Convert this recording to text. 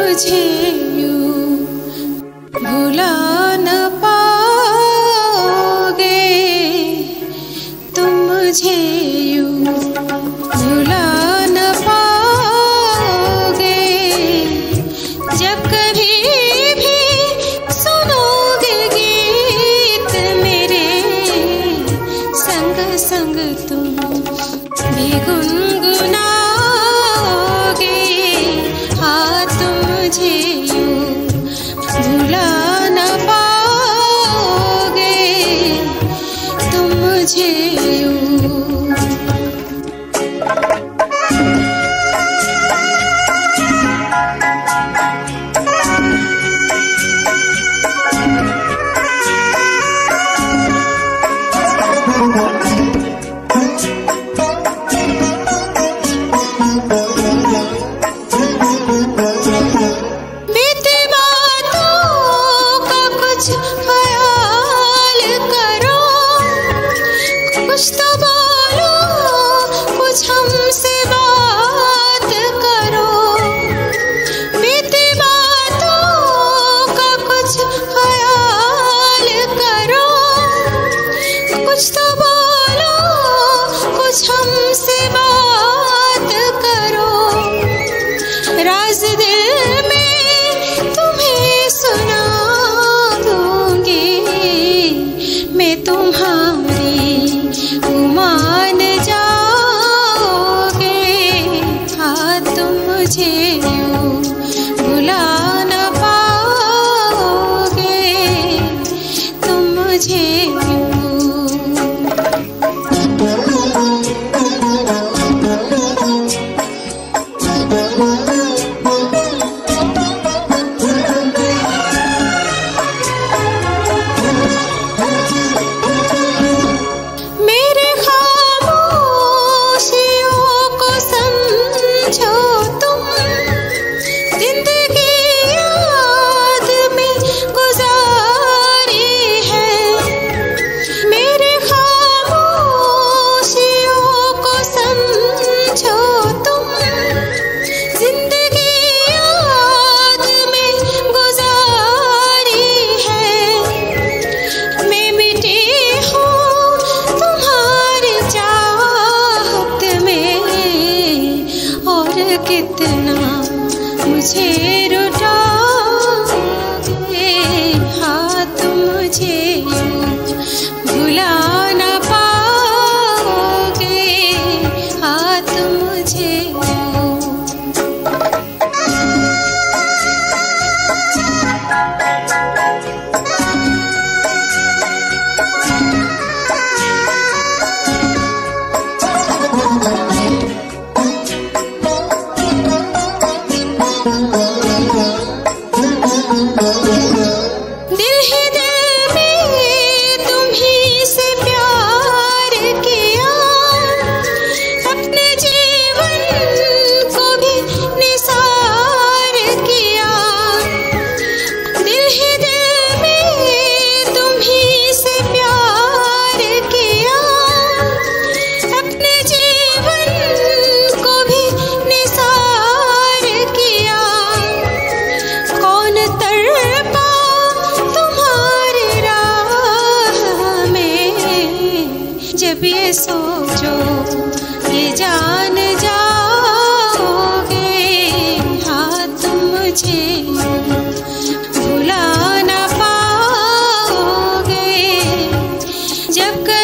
मुझे मुझे यूँ quiero भी सोचो ये जान जाओगे। हाँ तुम मुझे भुला ना पाओगे। जब कर